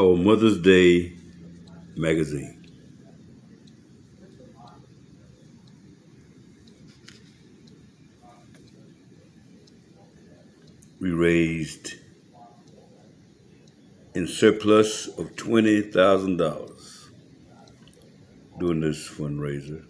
our Mother's Day magazine. We raised in surplus of $20,000 doing this fundraiser.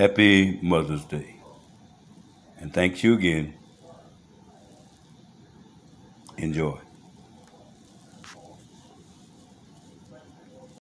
Happy Mother's Day. And thank you again.